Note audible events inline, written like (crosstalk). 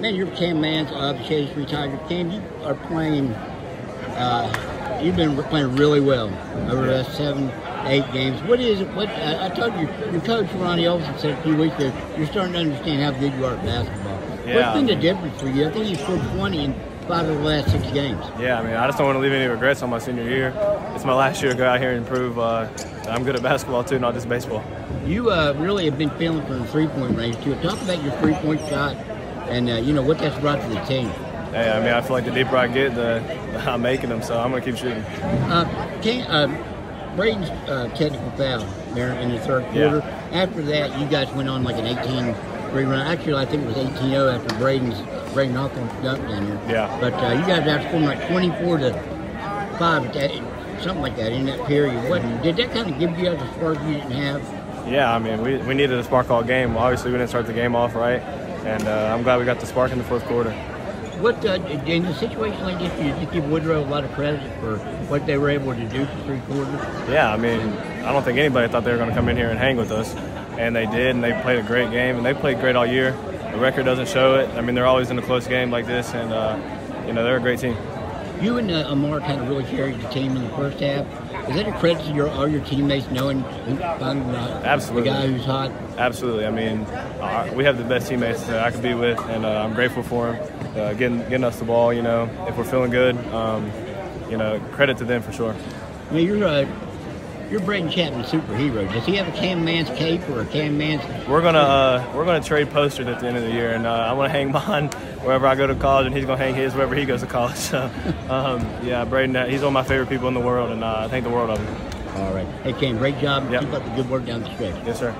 man, you're Cam Manns of the Shady Spring Tiger. Cam, you are playing. Uh, you've been playing really well over the last seven, eight games. What is it? What I, I told you, your coach Ronnie Olson said a few weeks ago. You're starting to understand how good you are at basketball. Yeah. What's been the difference for you? I think you scored 20 in five of the last six games. Yeah, I mean, I just don't want to leave any regrets on my senior year. It's my last year to go out here and prove uh, that I'm good at basketball too, not just baseball. You uh, really have been feeling for the three-point range too. Talk about your three-point shot and uh, you know what that's brought to the team. Hey, I mean, I feel like the deeper I get, the, the I'm making them, so I'm gonna keep shooting. Uh, can, uh, Braden's uh, technical foul there in the third quarter. Yeah. After that, you guys went on like an 18 three run. Actually, I think it was 18-0 after Braden's Braden Hawthorne dunked down here. Yeah. But uh, you guys outscored like 24 to five that, something like that in that period. What did that kind of give you guys a spark you didn't have? Yeah, I mean, we, we needed a spark all game. Obviously, we didn't start the game off right, and uh, I'm glad we got the spark in the fourth quarter. What uh, in a situation like this, you just give Woodrow a lot of credit for what they were able to do for three quarters. Yeah, I mean, I don't think anybody thought they were going to come in here and hang with us, and they did, and they played a great game, and they played great all year. The record doesn't show it. I mean, they're always in a close game like this, and uh, you know they're a great team. You and uh, Amar kind of really carried the team in the first half. Is that a credit to your all your teammates knowing who finding the, Absolutely. the guy who's hot? Absolutely. I mean, uh, we have the best teammates that I could be with, and uh, I'm grateful for them uh, getting getting us the ball. You know, if we're feeling good, um, you know, credit to them for sure. You know, you're uh, you're Braden Chapman superhero. Does he have a Cam Manns' cape or a Cam Manns'? We're gonna uh, we're gonna trade posters at the end of the year, and uh, I'm gonna hang mine (laughs) wherever I go to college, and he's gonna hang his wherever he goes to college. So, (laughs) um, yeah, Braden, uh, he's one of my favorite people in the world, and uh, I think the world of him. All right. Hey, Cam, great job. Yep. Keep up the good work down the stretch. Yes, sir.